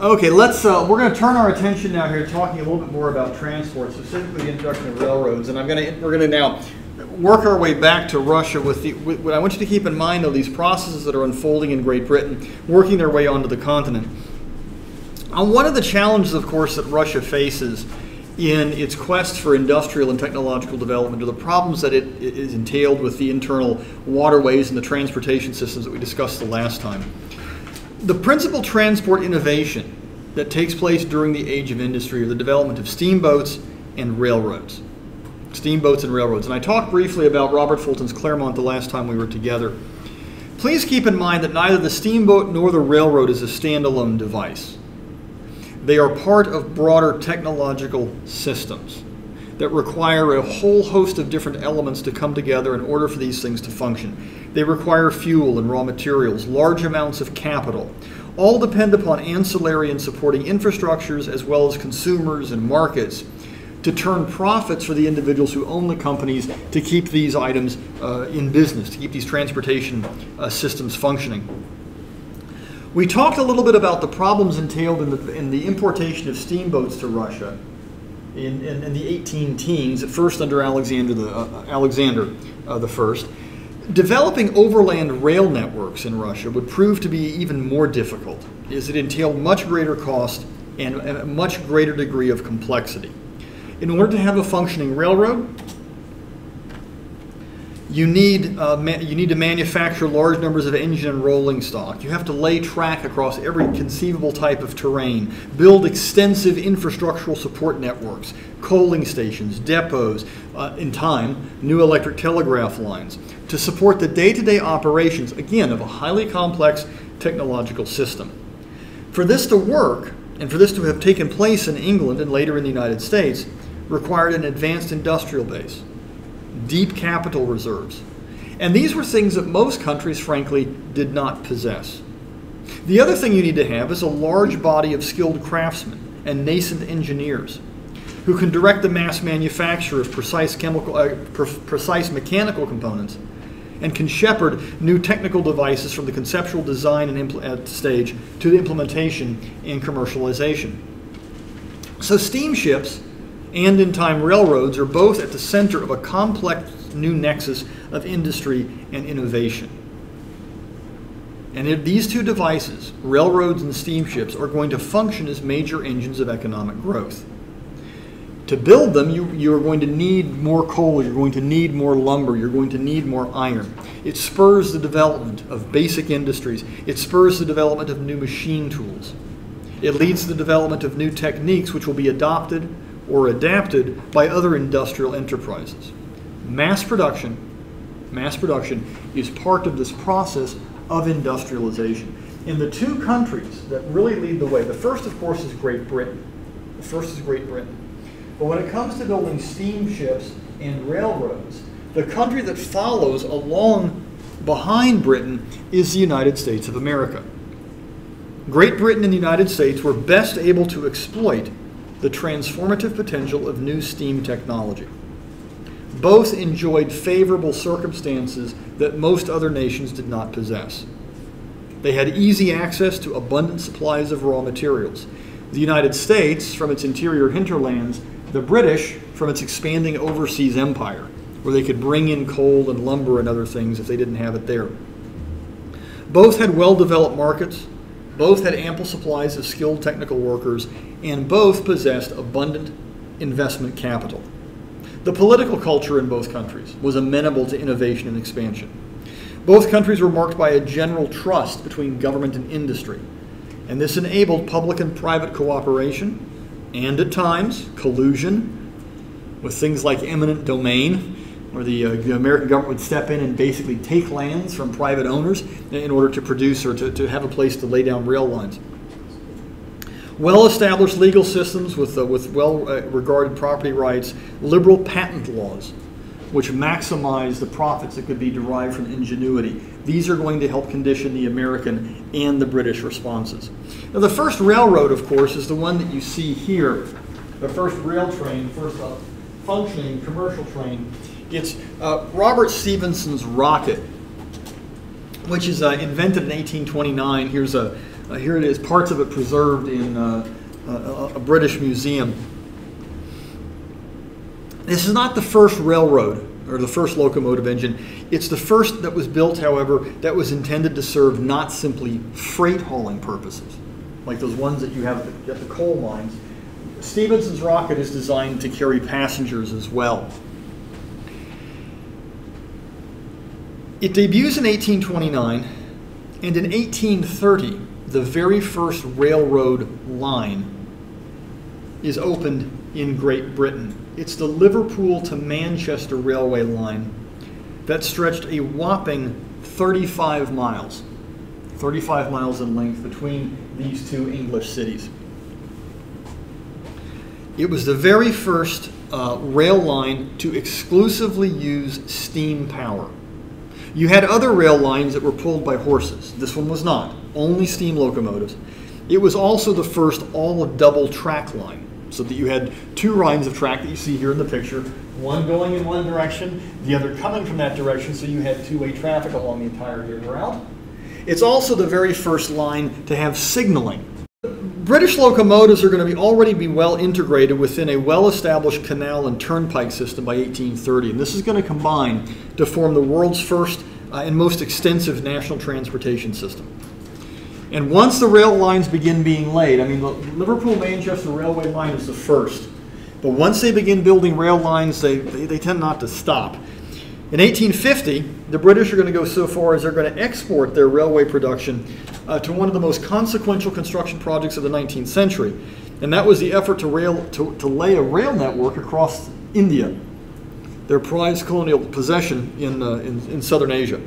Okay, let's. Uh, we're going to turn our attention now here, talking a little bit more about transport, specifically the introduction of railroads, and I'm going to. We're going to now work our way back to Russia with the. With, what I want you to keep in mind, though, these processes that are unfolding in Great Britain, working their way onto the continent. And one of the challenges, of course, that Russia faces in its quest for industrial and technological development are the problems that it is entailed with the internal waterways and the transportation systems that we discussed the last time. The principal transport innovation that takes place during the age of industry are the development of steamboats and railroads. Steamboats and railroads. And I talked briefly about Robert Fulton's Clermont the last time we were together. Please keep in mind that neither the steamboat nor the railroad is a standalone device. They are part of broader technological systems that require a whole host of different elements to come together in order for these things to function. They require fuel and raw materials, large amounts of capital. All depend upon ancillary and supporting infrastructures as well as consumers and markets to turn profits for the individuals who own the companies to keep these items uh, in business, to keep these transportation uh, systems functioning. We talked a little bit about the problems entailed in the, in the importation of steamboats to Russia in, in, in, the 18 teens, at first under Alexander the, uh, Alexander uh, the First. Developing overland rail networks in Russia would prove to be even more difficult, as it entailed much greater cost and a much greater degree of complexity. In order to have a functioning railroad, you need, uh, you need to manufacture large numbers of engine and rolling stock. You have to lay track across every conceivable type of terrain, build extensive infrastructural support networks, coaling stations, depots, uh, in time, new electric telegraph lines, to support the day-to-day -day operations, again, of a highly complex technological system. For this to work, and for this to have taken place in England and later in the United States, required an advanced industrial base deep capital reserves. And these were things that most countries, frankly, did not possess. The other thing you need to have is a large body of skilled craftsmen and nascent engineers who can direct the mass manufacture of precise chemical, uh, pre precise mechanical components and can shepherd new technical devices from the conceptual design and uh, stage to the implementation and commercialization. So steamships and in time railroads are both at the center of a complex new nexus of industry and innovation. And if these two devices, railroads and steamships, are going to function as major engines of economic growth. To build them, you, you're going to need more coal, you're going to need more lumber, you're going to need more iron. It spurs the development of basic industries, it spurs the development of new machine tools. It leads to the development of new techniques which will be adopted or adapted by other industrial enterprises. Mass production, mass production is part of this process of industrialization. In the two countries that really lead the way, the first, of course, is Great Britain. The first is Great Britain. But when it comes to building steamships and railroads, the country that follows along behind Britain is the United States of America. Great Britain and the United States were best able to exploit the transformative potential of new steam technology. Both enjoyed favorable circumstances that most other nations did not possess. They had easy access to abundant supplies of raw materials. The United States, from its interior hinterlands, the British, from its expanding overseas empire, where they could bring in coal and lumber and other things if they didn't have it there. Both had well developed markets, both had ample supplies of skilled technical workers, and both possessed abundant investment capital. The political culture in both countries was amenable to innovation and expansion. Both countries were marked by a general trust between government and industry, and this enabled public and private cooperation and at times collusion with things like eminent domain where the, uh, the, American government would step in and basically take lands from private owners in order to produce or to, to have a place to lay down rail lines. Well established legal systems with, uh, with well uh, regarded property rights, liberal patent laws, which maximize the profits that could be derived from ingenuity. These are going to help condition the American and the British responses. Now, the first railroad, of course, is the one that you see here. The first rail train, first uh, functioning commercial train it's uh, Robert Stephenson's rocket, which is uh, invented in 1829. Here's a, Uh, here it is, parts of it preserved in uh, a, British museum. This is not the first railroad or the first locomotive engine. It's the first that was built, however, that was intended to serve not simply freight hauling purposes, like those ones that you have at the, at the coal mines. Stephenson's rocket is designed to carry passengers as well. It debuts in 1829, and in 1830, the very first railroad line is opened in Great Britain. It's the Liverpool to Manchester railway line that stretched a whopping 35 miles, 35 miles in length between these two English cities. It was the very first uh, rail line to exclusively use steam power. You had other rail lines that were pulled by horses. This one was not, only steam locomotives. It was also the first all double track line, so that you had two lines of track that you see here in the picture, one going in one direction, the other coming from that direction, so you had two-way traffic along the entire route. It's also the very first line to have signaling. British locomotives are going to be already be well integrated within a well-established canal and turnpike system by 1830, and this is going to combine to form the world's first uh, and most extensive national transportation system. And once the rail lines begin being laid, I mean, the Liverpool-Manchester Railway line is the first, but once they begin building rail lines, they, they, they tend not to stop. In 1850, the British are going to go so far as they're going to export their railway production uh, to one of the most consequential construction projects of the 19th century, and that was the effort to, rail, to, to lay a rail network across India, their prized colonial possession in, uh, in, in southern Asia.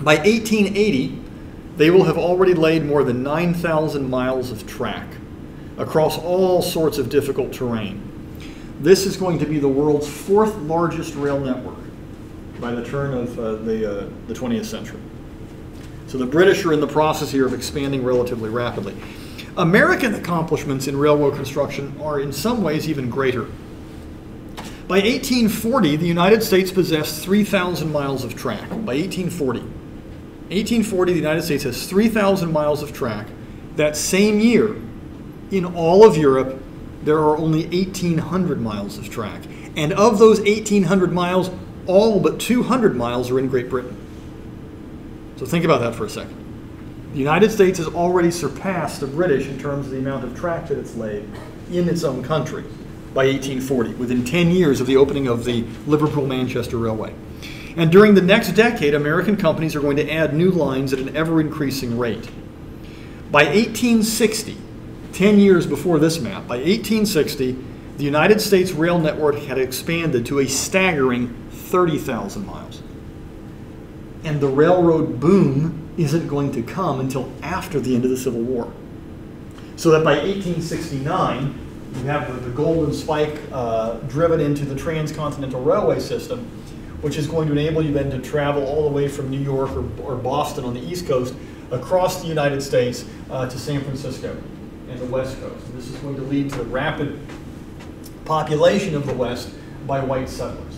By 1880, they will have already laid more than 9,000 miles of track across all sorts of difficult terrain. This is going to be the world's fourth largest rail network by the turn of uh, the, uh, the 20th century. So the British are in the process here of expanding relatively rapidly. American accomplishments in railroad construction are in some ways even greater. By 1840, the United States possessed 3,000 miles of track. By 1840. 1840, the United States has 3,000 miles of track. That same year, in all of Europe, there are only 1,800 miles of track. And of those 1,800 miles, all but 200 miles are in Great Britain. So think about that for a second. The United States has already surpassed the British in terms of the amount of track that it's laid in its own country by 1840, within 10 years of the opening of the Liverpool Manchester Railway. And during the next decade, American companies are going to add new lines at an ever increasing rate. By 1860, 10 years before this map, by 1860, the United States rail network had expanded to a staggering 30,000 miles. And the railroad boom isn't going to come until after the end of the Civil War. So that by 1869, you have the, golden spike uh, driven into the transcontinental railway system, which is going to enable you then to travel all the way from New York or, or Boston on the East Coast across the United States uh, to San Francisco and the West Coast. And this is going to lead to the rapid population of the West by white settlers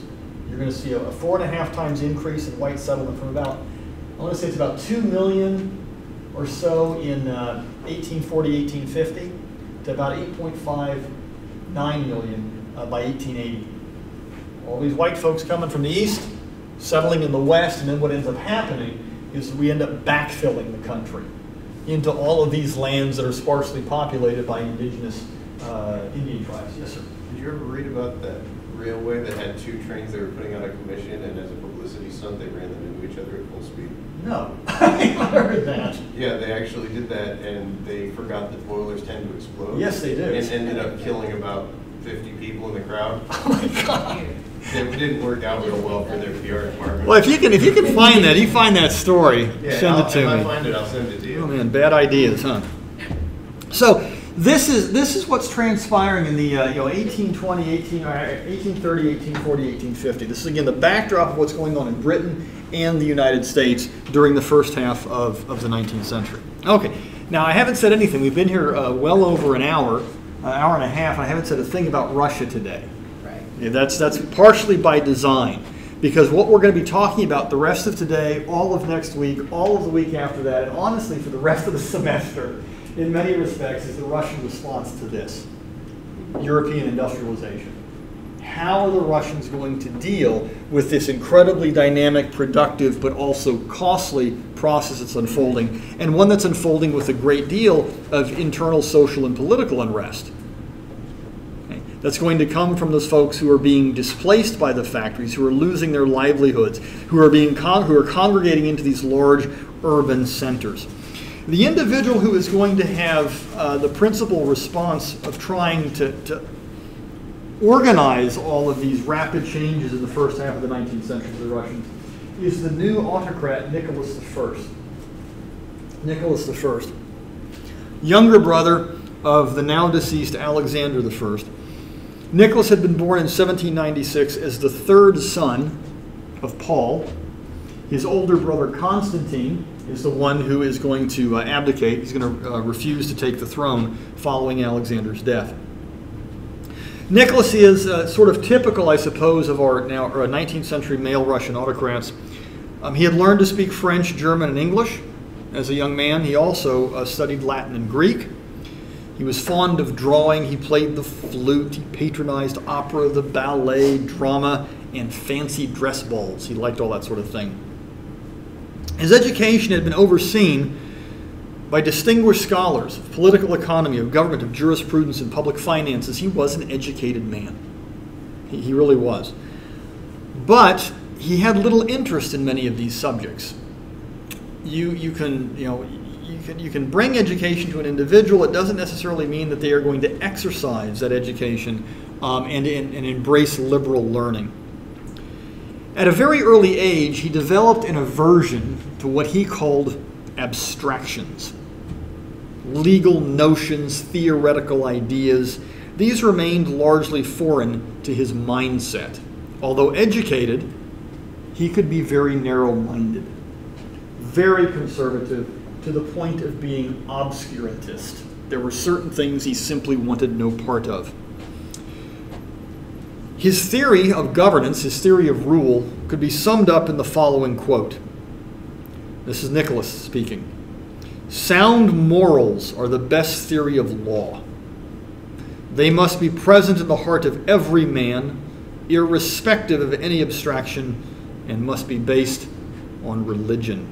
you're going to see a, four and a half times increase in white settlement from about, I want to say it's about 2 million or so in uh, 1840, 1850 to about 8.59 million uh, by 1880. All these white folks coming from the east, settling in the west, and then what ends up happening is we end up backfilling the country into all of these lands that are sparsely populated by indigenous uh, Indian tribes. Yes, sir. Did you ever read about that railway that had two trains they were putting out of commission, and as a publicity stunt, they ran them into each other at full speed. No, I heard that. Yeah, they actually did that, and they forgot that boilers tend to explode. Yes, they do. And ended up killing about 50 people in the crowd. Oh my God. It didn't work out real well for their PR department. Well, if you can, if you can find that, you find that story, yeah, send I'll, it to if me. I find it, I'll send it to you. Oh man, bad ideas, huh? So this is this is what's transpiring in the uh, you know 1820, 18, uh, 1830, 1840, 1850. This is again the backdrop of what's going on in Britain and the United States during the first half of, of the 19th century. Okay, now I haven't said anything. We've been here uh, well over an hour, an hour and a half. I haven't said a thing about Russia today. Right. Yeah, that's that's partially by design Because what we're going to be talking about the rest of today, all of next week, all of the week after that, and honestly for the rest of the semester, in many respects, is the Russian response to this European industrialization. How are the Russians going to deal with this incredibly dynamic, productive, but also costly process that's unfolding, and one that's unfolding with a great deal of internal social and political unrest? that's going to come from those folks who are being displaced by the factories, who are losing their livelihoods, who are being who are congregating into these large urban centers. The individual who is going to have uh, the principal response of trying to, to organize all of these rapid changes in the first half of the 19th century for the Russians is the new autocrat Nicholas I. Nicholas I, younger brother of the now deceased Alexander I Nicholas had been born in 1796 as the third son of Paul. His older brother Constantine is the one who is going to uh, abdicate. He's going to uh, refuse to take the throne following Alexander's death. Nicholas is uh, sort of typical, I suppose, of our now 19th uh, century male Russian autocrats. Um, he had learned to speak French, German, and English as a young man. He also uh, studied Latin and Greek. He was fond of drawing. He played the flute. He patronized opera, the ballet, drama, and fancy dress balls. He liked all that sort of thing. His education had been overseen by distinguished scholars of political economy, of government, of jurisprudence, and public finances. He was an educated man. He, he really was. But he had little interest in many of these subjects. You, you can, you know, you can, you can bring education to an individual. It doesn't necessarily mean that they are going to exercise that education um, and, and, and embrace liberal learning. At a very early age, he developed an aversion to what he called abstractions legal notions, theoretical ideas. These remained largely foreign to his mindset. Although educated, he could be very narrow minded, very conservative, to the point of being obscurantist. There were certain things he simply wanted no part of. His theory of governance, his theory of rule, could be summed up in the following quote. This is Nicholas speaking. Sound morals are the best theory of law. They must be present in the heart of every man, irrespective of any abstraction, and must be based on religion.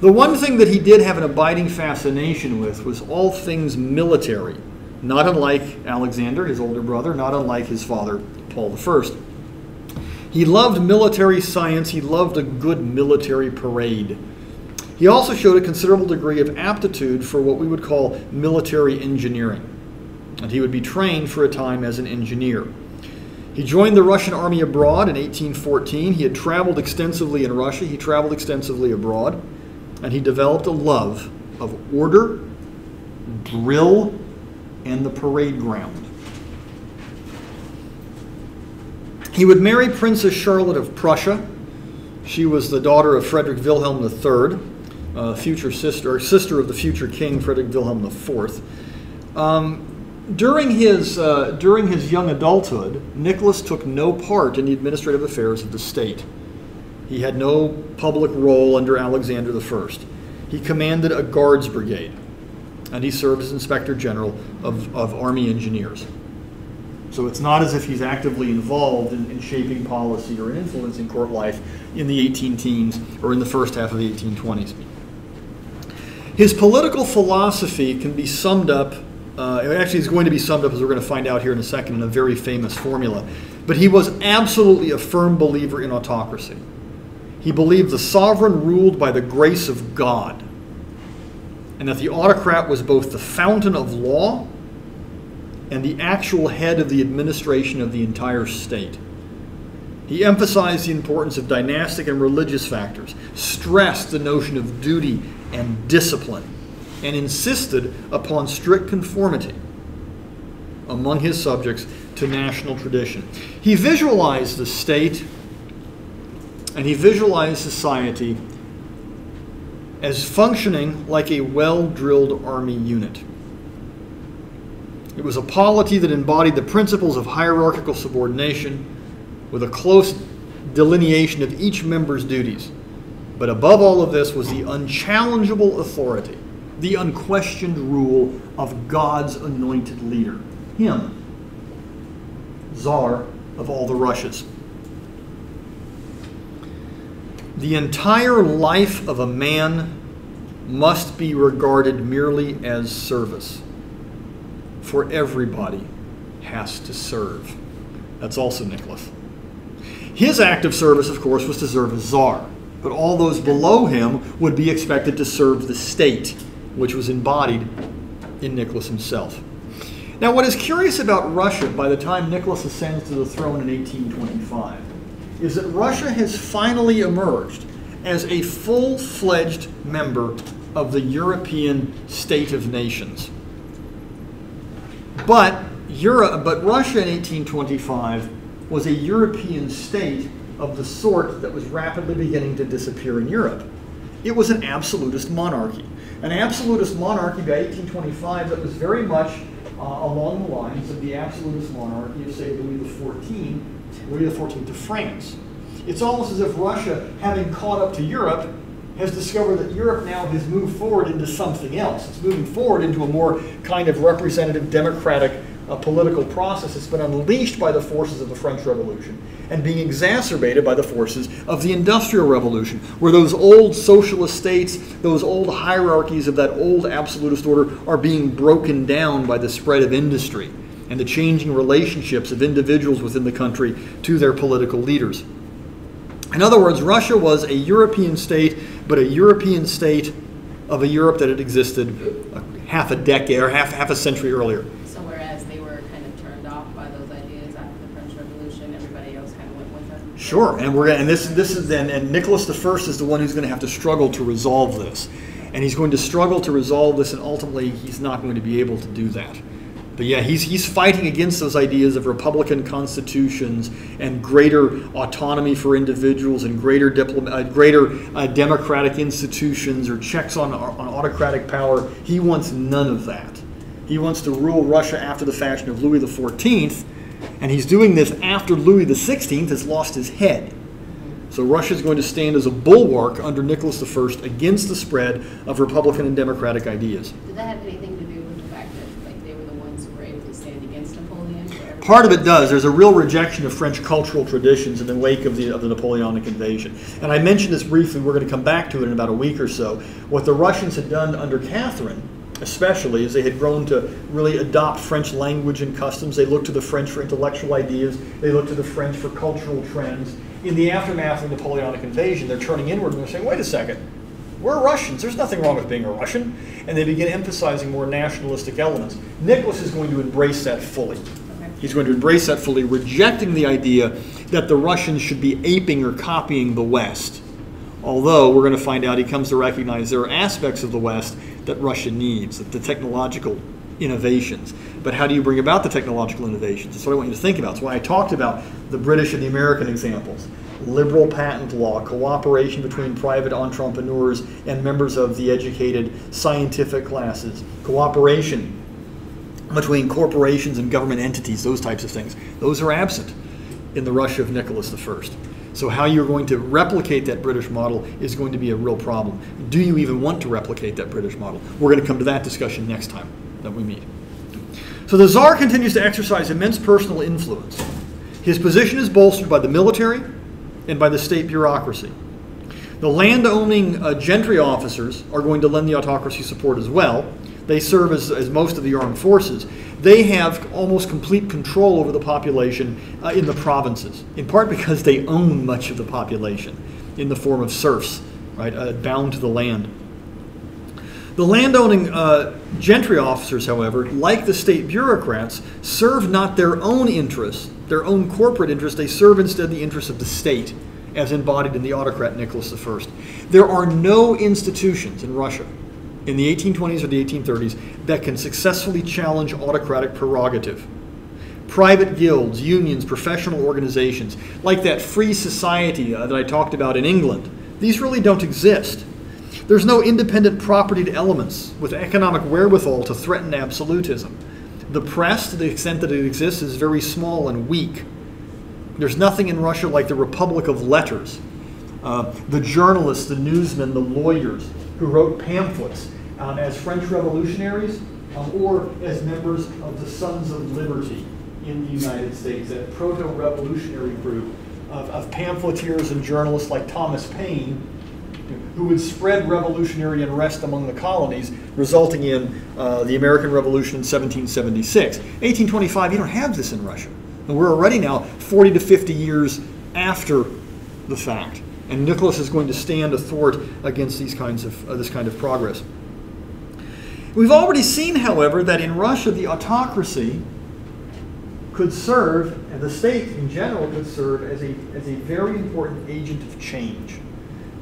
The one thing that he did have an abiding fascination with was all things military, not unlike Alexander, his older brother, not unlike his father, Paul I. He loved military science, he loved a good military parade. He also showed a considerable degree of aptitude for what we would call military engineering, and he would be trained for a time as an engineer. He joined the Russian army abroad in 1814. He had traveled extensively in Russia, he traveled extensively abroad and he developed a love of order, drill, and the parade ground. He would marry Princess Charlotte of Prussia. She was the daughter of Frederick Wilhelm III, uh, future sister, or sister of the future king Frederick Wilhelm IV. Um, during his, uh, during his young adulthood, Nicholas took no part in the administrative affairs of the state. He had no public role under Alexander I. He commanded a guards brigade, and he served as inspector general of, of Army engineers. So it's not as if he's actively involved in, in shaping policy or in influencing court life in the 18 teens or in the first half of the 1820s. His political philosophy can be summed up, uh, actually, is going to be summed up, as we're going to find out here in a second, in a very famous formula. But he was absolutely a firm believer in autocracy. He believed the sovereign ruled by the grace of God, and that the autocrat was both the fountain of law and the actual head of the administration of the entire state. He emphasized the importance of dynastic and religious factors, stressed the notion of duty and discipline, and insisted upon strict conformity among his subjects to national tradition. He visualized the state and he visualized society as functioning like a well drilled army unit. It was a polity that embodied the principles of hierarchical subordination with a close delineation of each member's duties. But above all of this was the unchallengeable authority, the unquestioned rule of God's anointed leader, him, czar of all the Russias. The entire life of a man must be regarded merely as service, for everybody has to serve. That's also Nicholas. His act of service, of course, was to serve as czar, but all those below him would be expected to serve the state, which was embodied in Nicholas himself. Now, what is curious about Russia by the time Nicholas ascends to the throne in 1825 is that Russia has finally emerged as a full fledged member of the European state of nations. But, Euro- but Russia in 1825 was a European state of the sort that was rapidly beginning to disappear in Europe. It was an absolutist monarchy. An absolutist monarchy by 1825 that was very much uh, along the lines of the absolutist monarchy of, say, Louis XIV, Louis XIV of France. It's almost as if Russia, having caught up to Europe, has discovered that Europe now has moved forward into something else. It's moving forward into a more kind of representative democratic uh, political process that's been unleashed by the forces of the French Revolution and being exacerbated by the forces of the Industrial Revolution, where those old socialist states, those old hierarchies of that old absolutist order are being broken down by the spread of industry and the changing relationships of individuals within the country to their political leaders. In other words, Russia was a European state, but a European state of a Europe that had existed uh, half a decade or half, half a century earlier. So whereas they were kind of turned off by those ideas after the French Revolution, everybody else kind of went with them? Sure, and we're and this this is then and Nicholas I is the one who's going to have to struggle to resolve this, and he's going to struggle to resolve this, and ultimately he's not going to be able to do that. But yeah, he's he's fighting against those ideas of republican constitutions and greater autonomy for individuals and greater uh, greater uh, democratic institutions or checks on on autocratic power. He wants none of that. He wants to rule Russia after the fashion of Louis XIV, and he's doing this after Louis XVI has lost his head. So Russia is going to stand as a bulwark under Nicholas I against the spread of Republican and Democratic ideas. Did that have anything to do with the fact that like they were the ones who were able to stand against Napoleon? where everybody- Part of it does. There's a real rejection of French cultural traditions in the wake of the, of the Napoleonic invasion. And I mentioned this briefly, we're going to come back to it in about a week or so. What the Russians had done under Catherine, especially, is they had grown to really adopt French language and customs. They looked to the French for intellectual ideas, they looked to the French for cultural trends. In the aftermath of the Napoleonic invasion, they're turning inward and they're saying, wait a second, we're Russians. There's nothing wrong with being a Russian. And they begin emphasizing more nationalistic elements. Nicholas is going to embrace that fully. He's going to embrace that fully, rejecting the idea that the Russians should be aping or copying the West. Although we're going to find out he comes to recognize there are aspects of the West that Russia needs, the technological innovations. But how do you bring about the technological innovations? That's what I want you to think about. That's why I talked about the British and the American examples. Liberal patent law, cooperation between private entrepreneurs and members of the educated scientific classes, cooperation between corporations and government entities, those types of things. Those are absent in the Russia of Nicholas I. So, how you're going to replicate that British model is going to be a real problem. Do you even want to replicate that British model? We're going to come to that discussion next time that we meet. So, the Tsar continues to exercise immense personal influence. His position is bolstered by the military and by the state bureaucracy. The land-owning uh, gentry officers are going to lend the autocracy support as well. They serve as, as most of the armed forces. They have almost complete control over the population uh, in the provinces, in part because they own much of the population in the form of serfs, right, uh, bound to the land. The landowning uh, gentry officers, however, like the state bureaucrats, serve not their own interests, their own corporate interests, they serve instead the interests of the state, as embodied in the autocrat Nicholas I. There are no institutions in Russia in the 1820s or the 1830s that can successfully challenge autocratic prerogative. Private guilds, unions, professional organizations, like that free society uh, that I talked about in England, these really don't exist. There's no independent propertied elements with economic wherewithal to threaten absolutism. The press, to the extent that it exists, is very small and weak. There's nothing in Russia like the Republic of Letters. Uh, the journalists, the newsmen, the lawyers who wrote pamphlets um, as French revolutionaries um, or as members of the Sons of Liberty in the United States, that proto-revolutionary group of, of pamphleteers and journalists like Thomas Paine, who would spread revolutionary unrest among the colonies, resulting in uh, the American Revolution in 1776. 1825, you don't have this in Russia. And we're already now 40 to 50 years after the fact. And Nicholas is going to stand athwart against these kinds of, uh, this kind of progress. We've already seen, however, that in Russia the autocracy could serve, and the state in general could serve as a, as a very important agent of change.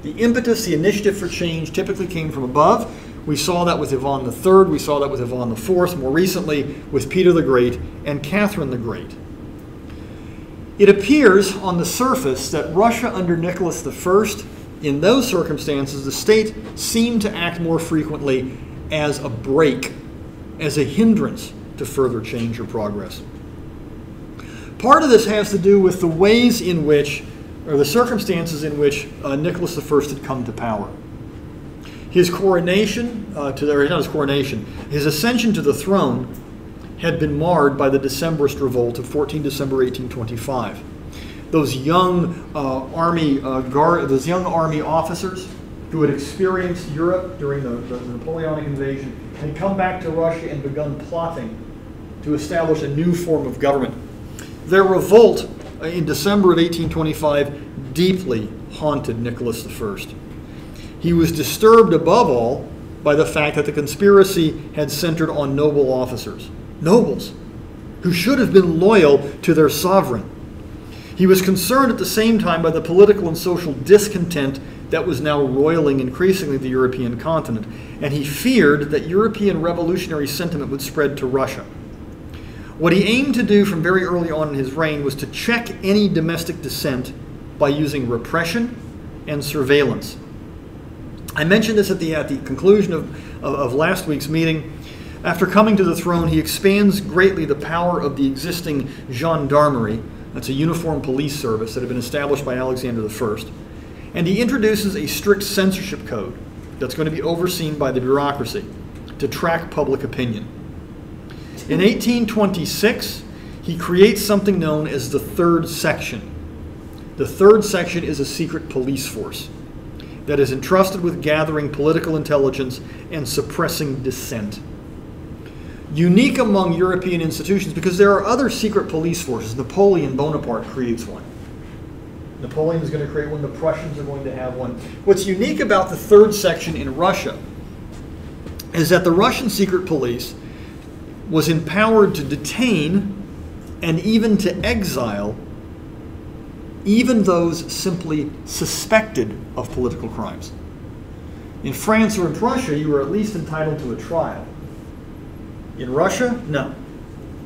The impetus, the initiative for change typically came from above. We saw that with Ivan III, we saw that with Ivan IV, more recently with Peter the Great and Catherine the Great. It appears on the surface that Russia under Nicholas I, in those circumstances, the state seemed to act more frequently as a brake, as a hindrance to further change or progress. Part of this has to do with the ways in which, or the circumstances in which uh, Nicholas I had come to power. His coronation, uh, to or not his coronation, his ascension to the throne had been marred by the Decembrist revolt of 14 December 1825. Those young uh, army uh, guard, those young army officers who had experienced Europe during the, the, Napoleonic invasion had come back to Russia and begun plotting to establish a new form of government their revolt uh, in December of 1825 deeply haunted Nicholas I. He was disturbed above all by the fact that the conspiracy had centered on noble officers, nobles, who should have been loyal to their sovereign. He was concerned at the same time by the political and social discontent that was now roiling increasingly the European continent, and he feared that European revolutionary sentiment would spread to Russia. What he aimed to do from very early on in his reign was to check any domestic dissent by using repression and surveillance. I mentioned this at the, at the conclusion of, of, of last week's meeting. After coming to the throne, he expands greatly the power of the existing gendarmerie, that's a uniform police service that had been established by Alexander I, and he introduces a strict censorship code that's going to be overseen by the bureaucracy to track public opinion. In 1826, he creates something known as the Third Section. The Third Section is a secret police force that is entrusted with gathering political intelligence and suppressing dissent. Unique among European institutions because there are other secret police forces. Napoleon Bonaparte creates one. Napoleon is going to create one, the Prussians are going to have one. What's unique about the third section in Russia is that the Russian secret police was empowered to detain and even to exile even those simply suspected of political crimes. In France or in Prussia, you were at least entitled to a trial. In Russia, no.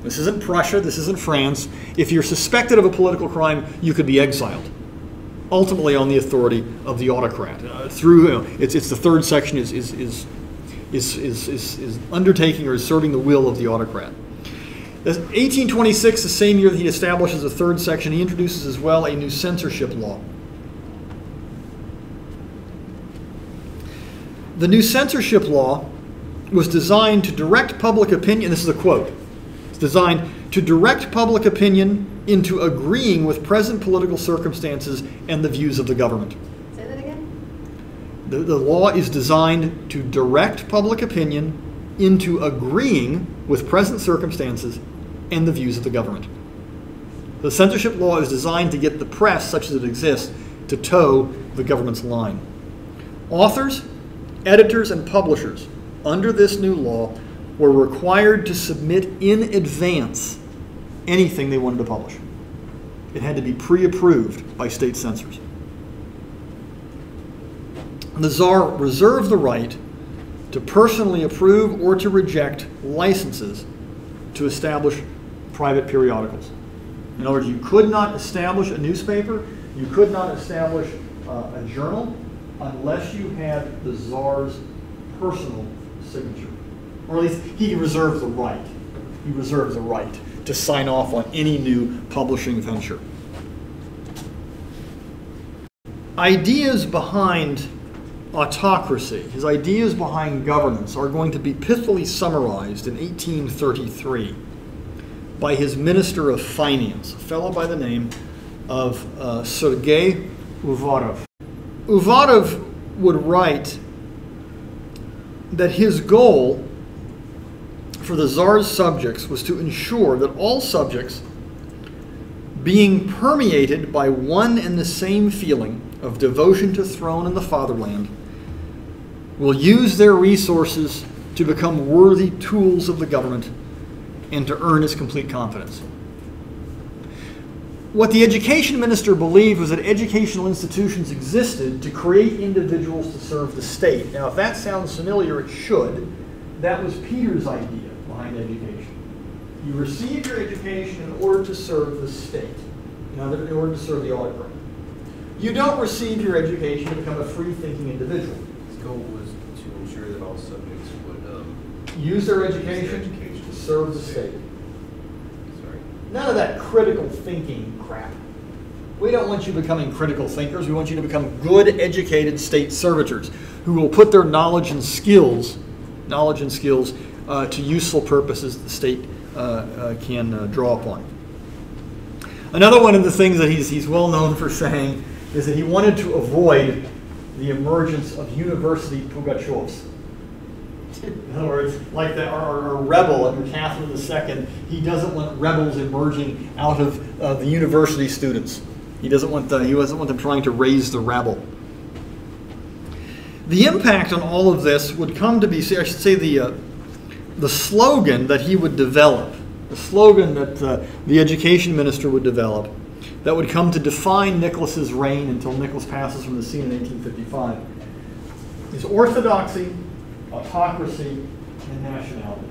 This isn't Prussia, this isn't France. If you're suspected of a political crime, you could be exiled. Ultimately, on the authority of the autocrat. Uh, through, you know, it's, it's the third section is, is, is is, is, is, is undertaking or is serving the will of the autocrat. 1826, the same year that he establishes a third section, he introduces as well a new censorship law. The new censorship law was designed to direct public opinion. This is a quote. It's designed to direct public opinion into agreeing with present political circumstances and the views of the government. Say that again. The, the law is designed to direct public opinion into agreeing with present circumstances and the views of the government. The censorship law is designed to get the press, such as it exists, to toe the government's line. Authors, editors, and publishers under this new law were required to submit in advance anything they wanted to publish. It had to be pre approved by state censors the czar reserved the right to personally approve or to reject licenses to establish private periodicals. In other words, you could not establish a newspaper, you could not establish uh, a journal unless you had the czar's personal signature. Or at least he reserved the right. He reserved the right to sign off on any new publishing venture. ideas behind autocracy, his ideas behind governance, are going to be pithily summarized in 1833 by his Minister of Finance, a fellow by the name of uh, Sergei Uvarov. Uvarov would write that his goal for the Tsar's subjects was to ensure that all subjects, being permeated by one and the same feeling of devotion to throne and the fatherland, will use their resources to become worthy tools of the government and to earn his complete confidence. What the education minister believed was that educational institutions existed to create individuals to serve the state. Now, if that sounds familiar, it should. That was Peter's idea behind education. You receive your education in order to serve the state, not in order to serve the oligarchy. You don't receive your education to become a free thinking individual. His goal was to ensure that all subjects would, um, Use their Use their education education to serve the state. sorry. None of that critical thinking crap. We don't want you becoming critical thinkers. We want you to become good, educated state servitors who will put their knowledge and skills, knowledge and skills, uh, to useful purposes the state uh, uh, can uh, draw upon. Another one of the things that he's, he's well known for saying is that he wanted to avoid the emergence of university Pugachevs. In other words, like the, our, our rebel under Catherine II, he doesn't want rebels emerging out of uh, the university students. He doesn't want the, he doesn't want them trying to raise the rabble. The impact on all of this would come to be, I should say, the uh, the slogan that he would develop, the slogan that uh, the education minister would develop, that would come to define Nicholas's reign until Nicholas passes from the scene in 1855, is orthodoxy, autocracy, and nationality.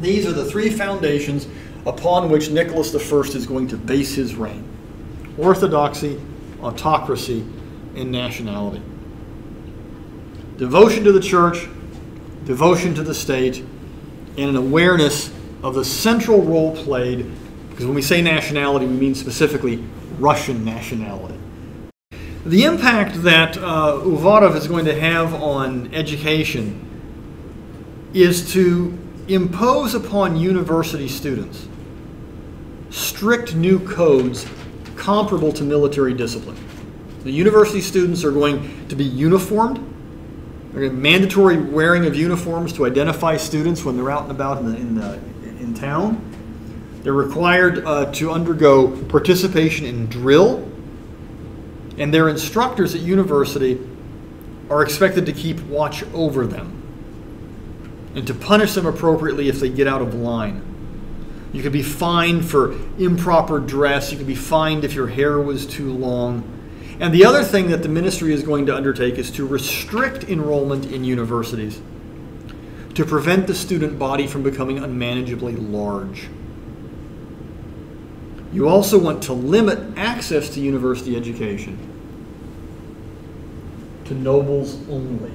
These are the three foundations upon which Nicholas I is going to base his reign orthodoxy, autocracy, and nationality. Devotion to the church, devotion to the state, and an awareness of the central role played, because when we say nationality, we mean specifically Russian nationality. The impact that uh, Uvarov is going to have on education is to impose upon university students strict new codes comparable to military discipline. The university students are going to be uniformed. Mandatory wearing of uniforms to identify students when they're out and about in, the, in, the, in town. They're required uh, to undergo participation in drill, and their instructors at university are expected to keep watch over them and to punish them appropriately if they get out of line. You could be fined for improper dress. You could be fined if your hair was too long. And the other thing that the ministry is going to undertake is to restrict enrollment in universities to prevent the student body from becoming unmanageably large. You also want to limit access to university education to nobles only.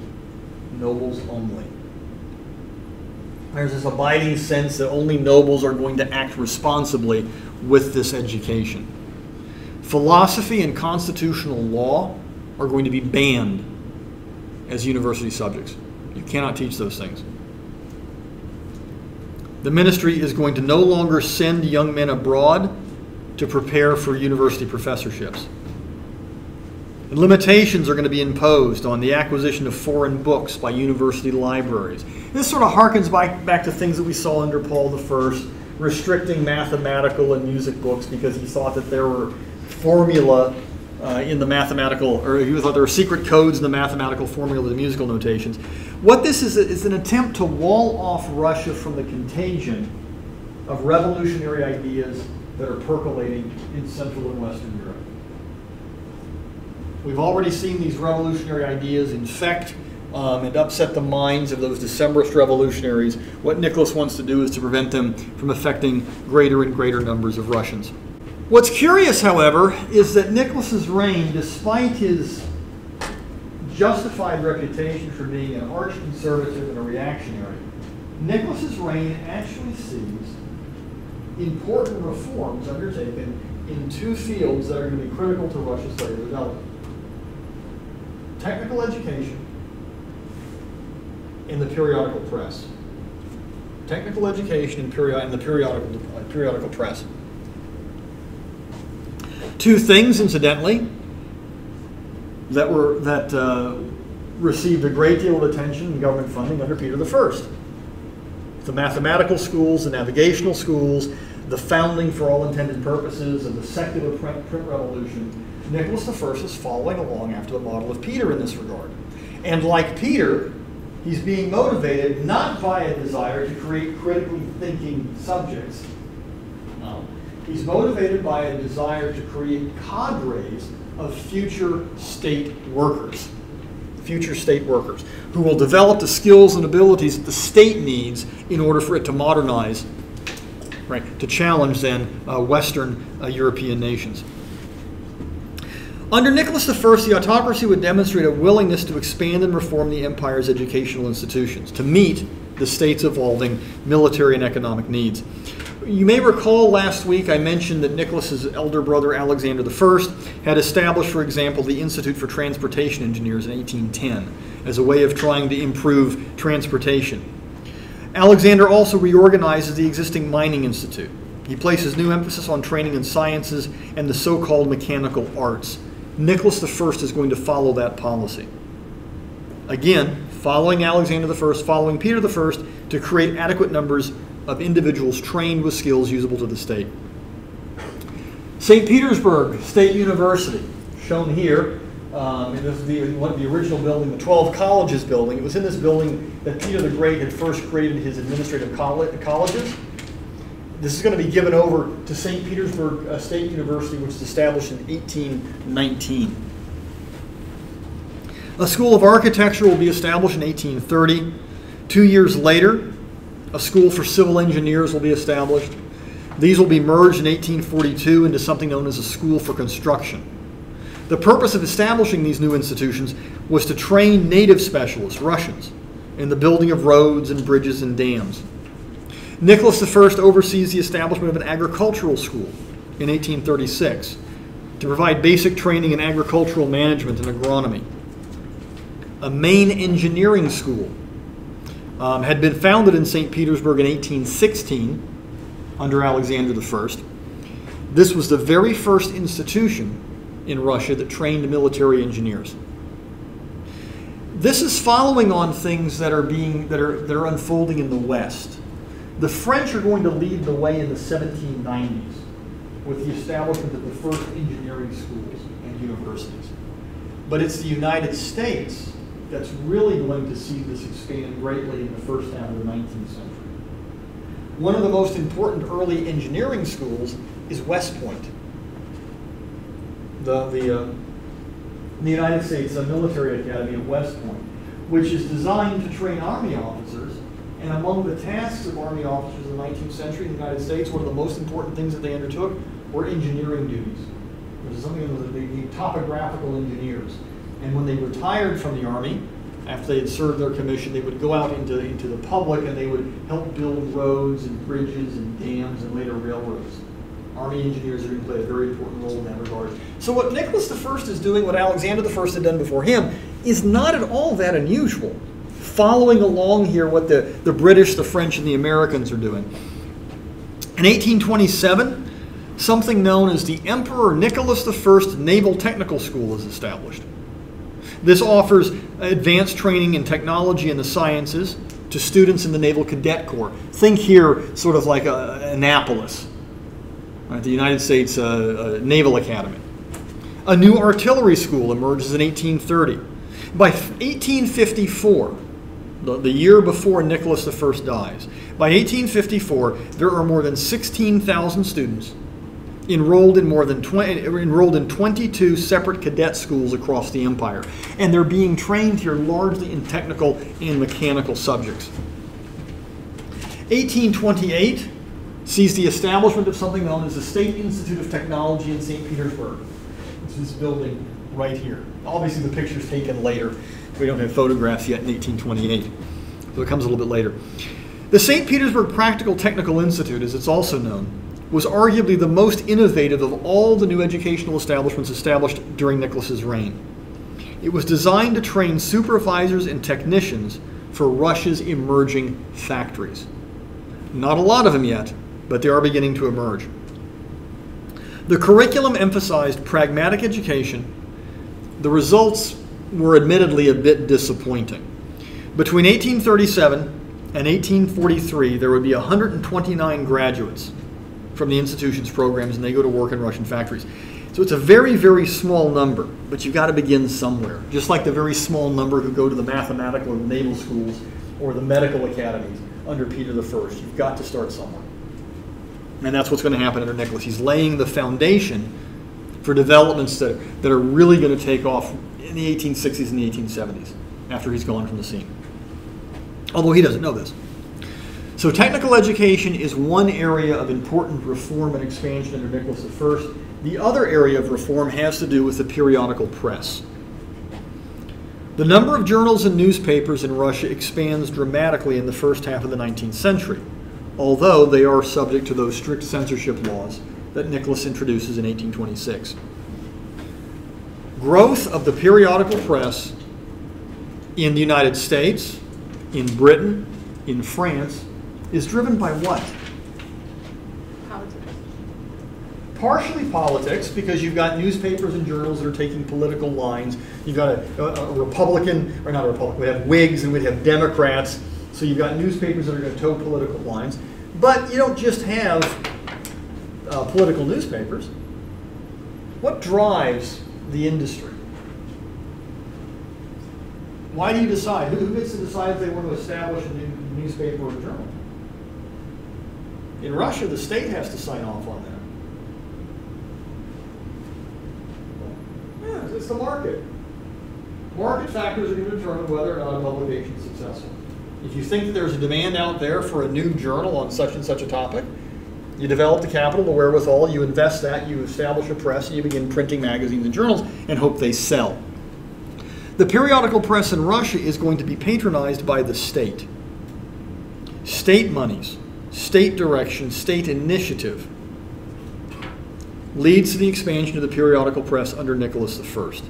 Nobles only. There's this abiding sense that only nobles are going to act responsibly with this education. Philosophy and constitutional law are going to be banned as university subjects. You cannot teach those things. The ministry is going to no longer send young men abroad to prepare for university professorships. And limitations are going to be imposed on the acquisition of foreign books by university libraries. This sort of harkens back, back to things that we saw under Paul I, restricting mathematical and music books because he thought that there were formula uh, in the mathematical, or he thought there were secret codes in the mathematical formula, the musical notations. What this is is an attempt to wall off Russia from the contagion of revolutionary ideas that are percolating in Central and Western Europe. We've already seen these revolutionary ideas infect um, and upset the minds of those Decemberist revolutionaries. What Nicholas wants to do is to prevent them from affecting greater and greater numbers of Russians. What's curious, however, is that Nicholas's reign, despite his justified reputation for being an arch conservative and a reactionary, Nicholas's reign actually sees important reforms undertaken in two fields that are going to be critical to Russia's later development. technical education in the periodical press. Technical education period, in the periodical, uh, periodical press. Two things, incidentally, that were that uh, received a great deal of attention and government funding under Peter I. The mathematical schools, the navigational schools, the founding, for all intended purposes, of the secular print, print revolution. Nicholas I is following along after the model of Peter in this regard. And like Peter, he's being motivated not by a desire to create critically thinking subjects. He's motivated by a desire to create cadres of future state workers future state workers who will develop the skills and abilities that the state needs in order for it to modernize, right, to challenge then uh, Western uh, European nations. Under Nicholas I, the autocracy would demonstrate a willingness to expand and reform the empire's educational institutions to meet the state's evolving military and economic needs. You may recall last week I mentioned that Nicholas's elder brother Alexander I had established, for example, the Institute for Transportation Engineers in 1810 as a way of trying to improve transportation. Alexander also reorganizes the existing Mining Institute. He places new emphasis on training in sciences and the so called mechanical arts. Nicholas I is going to follow that policy. Again, following Alexander I, following Peter I, to create adequate numbers of individuals trained with skills usable to the state. St. Petersburg State University, shown here. Um, this is the, one of the original building, the 12 colleges building. It was in this building that Peter the Great had first created his administrative colleges. This is going to be given over to St. Petersburg uh, State University, which was established in 1819. A school of architecture will be established in 1830. Two years later, a school for civil engineers will be established. These will be merged in 1842 into something known as a school for construction. The purpose of establishing these new institutions was to train native specialists, Russians, in the building of roads and bridges and dams. Nicholas I oversees the establishment of an agricultural school in 1836 to provide basic training in agricultural management and agronomy. A main engineering school um, had been founded in St. Petersburg in 1816 under Alexander I. This was the very first institution in Russia that trained military engineers. This is following on things that are being that are that are unfolding in the West. The French are going to lead the way in the 1790s with the establishment of the first engineering schools and universities. But it's the United States that's really going to see this expand greatly in the first half of the 19th century. One of the most important early engineering schools is West Point. The, the, uh, the United States uh, Military Academy at West Point, which is designed to train Army officers. And among the tasks of Army officers in the 19th century in the United States, one of the most important things that they undertook were engineering duties. There's something that need topographical engineers. And when they retired from the Army, after they had served their commission, they would go out into, into the public and they would help build roads and bridges and dams and later railroads. Army engineers are going to play a very important role in that regard. So what Nicholas I is doing, what Alexander I had done before him, is not at all that unusual. Following along here what the, the British, the French, and the Americans are doing. In 1827, something known as the Emperor Nicholas I Naval Technical School is established. This offers advanced training in technology and the sciences to students in the Naval Cadet Corps. Think here sort of like uh, Annapolis, right, the United States uh, uh, Naval Academy. A new artillery school emerges in 1830. By 1854, the, the year before Nicholas I dies, by 1854, there are more than 16,000 students enrolled in more than 20, enrolled in 22 separate cadet schools across the empire, and they're being trained here largely in technical and mechanical subjects. 1828 sees the establishment of something known as the State Institute of Technology in St. Petersburg. It's this building right here. Obviously, the picture's taken later. We don't have photographs yet in 1828, so it comes a little bit later. The St. Petersburg Practical Technical Institute, as it's also known, was arguably the most innovative of all the new educational establishments established during Nicholas's reign. It was designed to train supervisors and technicians for Russia's emerging factories. Not a lot of them yet, but they are beginning to emerge. The curriculum emphasized pragmatic education. The results were admittedly a bit disappointing. Between 1837 and 1843, there would be 129 graduates from the institution's programs, and they go to work in Russian factories. So it's a very, very small number, but you've got to begin somewhere. Just like the very small number who go to the mathematical and naval schools or the medical academies under Peter I. You've got to start somewhere. And that's what's going to happen under Nicholas. He's laying the foundation for developments that, that are really going to take off in the 1860s and the 1870s after he's gone from the scene. Although he doesn't know this. So technical education is one area of important reform and expansion under Nicholas I. The other area of reform has to do with the periodical press. The number of journals and newspapers in Russia expands dramatically in the first half of the 19th century, although they are subject to those strict censorship laws that Nicholas introduces in 1826. Growth of the periodical press in the United States, in Britain, in France, is driven by what? Politics. partially politics because you've got newspapers and journals that are taking political lines. You've got a, a, a Republican, or not a Republican, we have Whigs and we have Democrats. So you've got newspapers that are going to toe political lines. But you don't just have uh, political newspapers. What drives the industry? Why do you decide? Who, who gets to decide if they want to establish a new newspaper or a journal? In Russia, the state has to sign off on that. Yeah, it's the market. Market factors are going to determine whether or not a publication is successful. If you think that there's a demand out there for a new journal on such and such a topic, you develop the capital, the wherewithal, you invest that, you establish a press, and you begin printing magazines and journals and hope they sell. The periodical press in Russia is going to be patronized by the state. State monies, state direction, state initiative leads to the expansion of the periodical press under Nicholas I.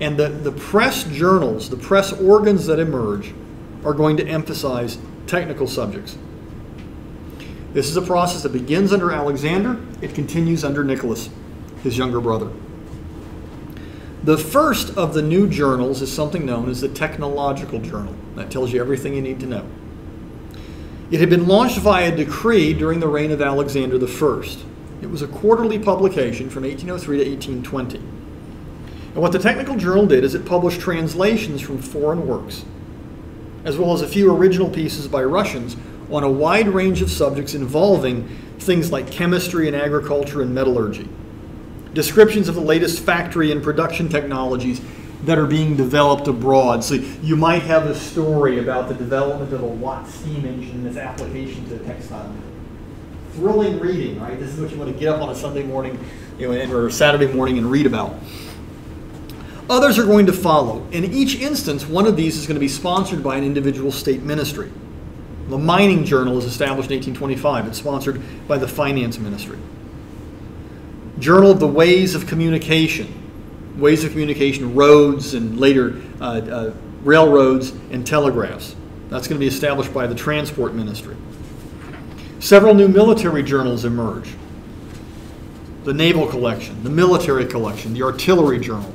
And the, the press journals, the press organs that emerge, are going to emphasize technical subjects. This is a process that begins under Alexander, it continues under Nicholas, his younger brother. The first of the new journals is something known as the Technological Journal. That tells you everything you need to know. It had been launched via a decree during the reign of Alexander I. It was a quarterly publication from 1803 to 1820. And what the Technical Journal did is it published translations from foreign works, as well as a few original pieces by Russians on a wide range of subjects involving things like chemistry and agriculture and metallurgy. Descriptions of the latest factory and production technologies that are being developed abroad. So you might have a story about the development of a Watt steam engine and its application to the textile. Thrilling reading, right? This is what you want to get up on a Sunday morning, you know, or Saturday morning and read about. Others are going to follow. In each instance, one of these is going to be sponsored by an individual state ministry. The Mining Journal is established in 1825. It's sponsored by the Finance Ministry. Journal of the Ways of Communication. Ways of communication, roads, and later uh, uh, railroads and telegraphs. That's going to be established by the Transport Ministry. Several new military journals emerge the Naval Collection, the Military Collection, the Artillery Journal.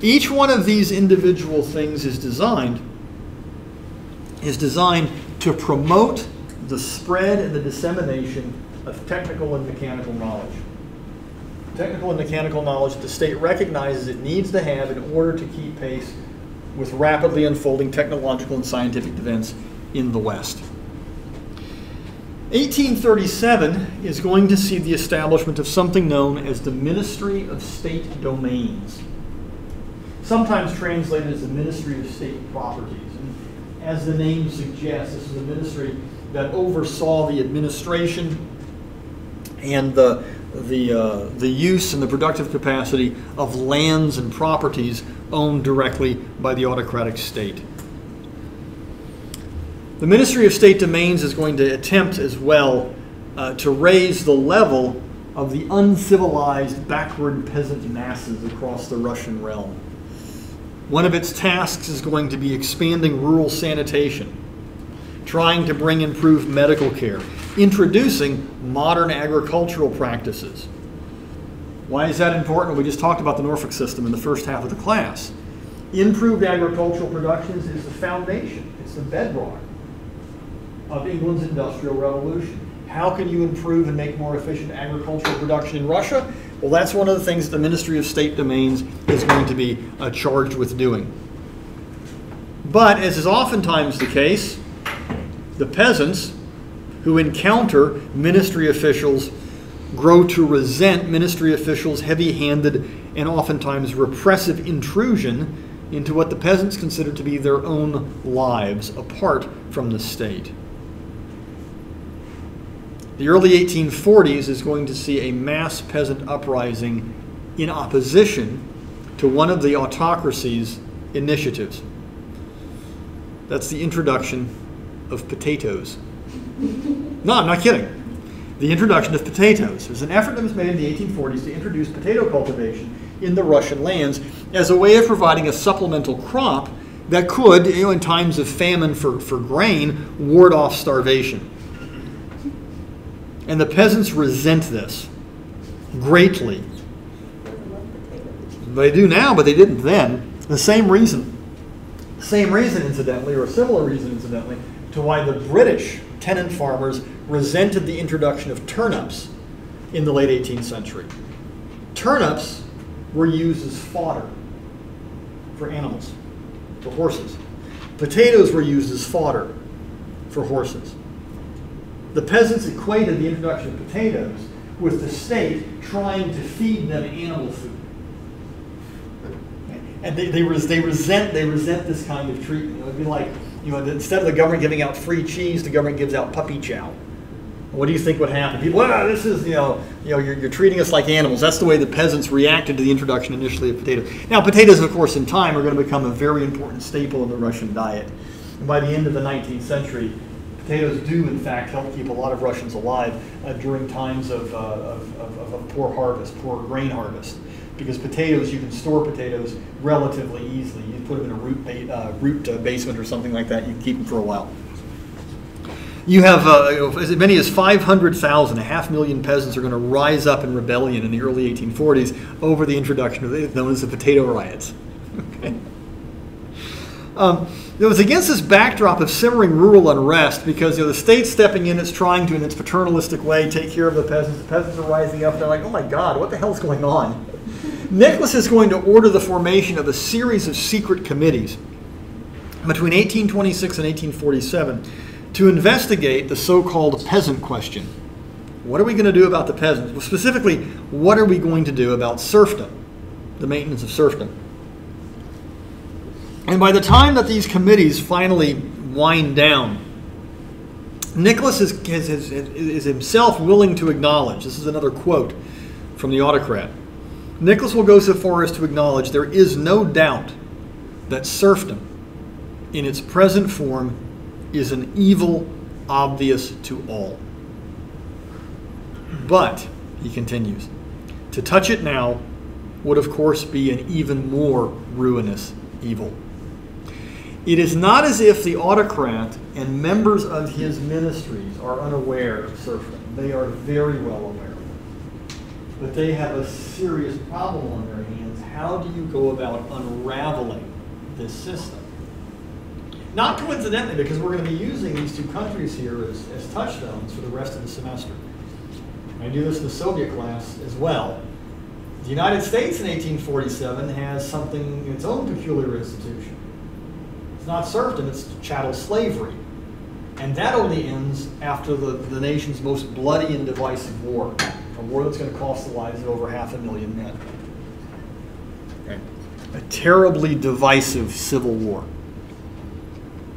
Each one of these individual things is designed is designed to promote the spread and the dissemination of technical and mechanical knowledge. Technical and mechanical knowledge the state recognizes it needs to have in order to keep pace with rapidly unfolding technological and scientific events in the West. 1837 is going to see the establishment of something known as the Ministry of State Domains, sometimes translated as the Ministry of State Properties. And as the name suggests, this is a ministry that oversaw the administration and the, the, uh, the use and the productive capacity of lands and properties owned directly by the autocratic state. The Ministry of State Domains is going to attempt as well uh, to raise the level of the uncivilized, backward peasant masses across the Russian realm. One of its tasks is going to be expanding rural sanitation, trying to bring improved medical care, introducing modern agricultural practices. Why is that important? We just talked about the Norfolk system in the first half of the class. Improved agricultural productions is the foundation, it's the bedrock of England's Industrial Revolution. How can you improve and make more efficient agricultural production in Russia? Well, that's one of the things the Ministry of State Domains is going to be uh, charged with doing. But, as is oftentimes the case, the peasants who encounter ministry officials grow to resent ministry officials' heavy handed and oftentimes repressive intrusion into what the peasants consider to be their own lives apart from the state. The early 1840s is going to see a mass peasant uprising in opposition to one of the autocracy's initiatives. That's the introduction of potatoes. No, I'm not kidding. The introduction of potatoes. There's an effort that was made in the 1840s to introduce potato cultivation in the Russian lands as a way of providing a supplemental crop that could, you know, in times of famine for, for grain, ward off starvation. And the peasants resent this greatly. They do now, but they didn't then. The same reason. Same reason, incidentally, or a similar reason, incidentally, to why the British tenant farmers resented the introduction of turnips in the late 18th century. Turnips were used as fodder for animals, for horses. Potatoes were used as fodder for horses. The peasants equated the introduction of potatoes with the state trying to feed them animal food. And they, they, res, they, resent, they resent this kind of treatment. It would be like, you know, instead of the government giving out free cheese, the government gives out puppy chow. What do you think would happen? People, this is, you know, you know, you're, you're treating us like animals. That's the way the peasants reacted to the introduction initially of potatoes. Now, potatoes, of course, in time are going to become a very important staple in the Russian diet. And by the end of the 19th century, potatoes do, in fact, help keep a lot of Russians alive uh, during times of, uh, of, of, of, poor harvest, poor grain harvest. Because potatoes, you can store potatoes relatively easily. You put them in a root, ba uh, root uh, basement or something like that, you can keep them for a while. You have uh, as many as 500,000, a half million peasants are going to rise up in rebellion in the early 1840s over the introduction of the, known as the potato riots. okay. Um, it was against this backdrop of simmering rural unrest because you know, the state's stepping in, it's trying to, in its paternalistic way, take care of the peasants. The peasants are rising up. They're like, oh my God, what the hell's going on? Nicholas is going to order the formation of a series of secret committees between 1826 and 1847 to investigate the so-called peasant question. What are we going to do about the peasants? Well, specifically, what are we going to do about serfdom, the maintenance of serfdom? And by the time that these committees finally wind down, Nicholas is, is, is, is himself willing to acknowledge, this is another quote from the autocrat, Nicholas will go so far as to acknowledge there is no doubt that serfdom in its present form is an evil obvious to all. But, he continues, to touch it now would of course be an even more ruinous evil. It is not as if the autocrat and members of his ministries are unaware of serfdom. They are very well aware. But they have a serious problem on their hands. How do you go about unraveling this system? Not coincidentally, because we're going to be using these two countries here as, as touchstones for the rest of the semester. I do this in the Soviet class as well. The United States in 1847 has something, in its own peculiar institution. It's not serfdom, it's chattel slavery. And that only ends after the, the nation's most bloody and divisive war, a war that's going to cost the lives of over half a million men. Okay. A terribly divisive civil war.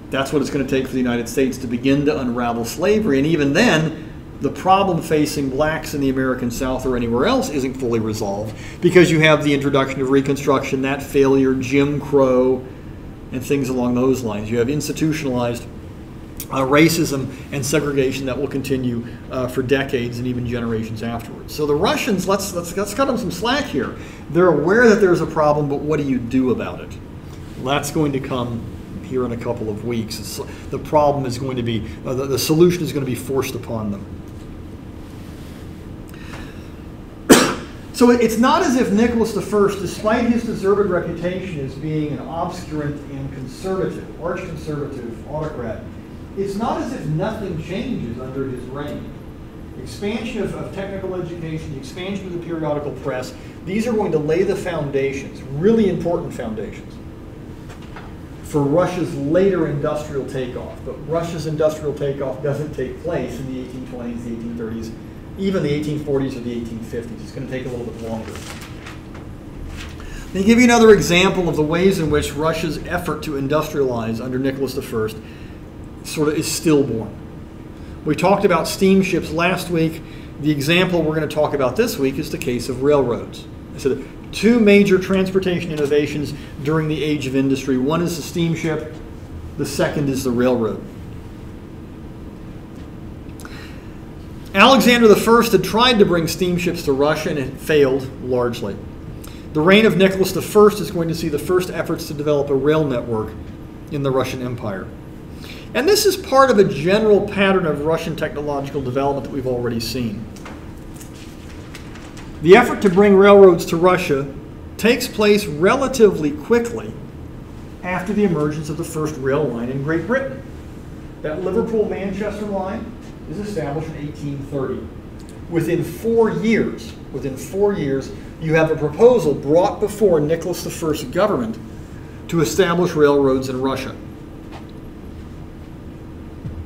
That's what it's going to take for the United States to begin to unravel slavery. And even then, the problem facing blacks in the American South or anywhere else isn't fully resolved because you have the introduction of Reconstruction, that failure, Jim Crow, and things along those lines. You have institutionalized uh, racism and segregation that will continue uh, for decades and even generations afterwards. So the Russians, let's, let's, let's cut them some slack here. They're aware that there's a problem, but what do you do about it? That's going to come here in a couple of weeks. It's, the problem is going to be, uh, the, the solution is going to be forced upon them. So it's not as if Nicholas I, despite his deserved reputation as being an obscurant and conservative, arch conservative autocrat, it's not as if nothing changes under his reign. Expansion of, of technical education, the expansion of the periodical press, these are going to lay the foundations, really important foundations, for Russia's later industrial takeoff. But Russia's industrial takeoff doesn't take place in the 1820s, the 1830s, even the 1840s or the 1850s. It's going to take a little bit longer. Let me give you another example of the ways in which Russia's effort to industrialize under Nicholas I sort of is stillborn. We talked about steamships last week. The example we're going to talk about this week is the case of railroads. I said two major transportation innovations during the age of industry. One is the steamship, the second is the railroad. Alexander I had tried to bring steamships to Russia and it failed largely. The reign of Nicholas I is going to see the first efforts to develop a rail network in the Russian Empire. And this is part of a general pattern of Russian technological development that we've already seen. The effort to bring railroads to Russia takes place relatively quickly after the emergence of the first rail line in Great Britain. That Liverpool Manchester line is established in 1830. Within four years, within four years, you have a proposal brought before Nicholas I's government to establish railroads in Russia.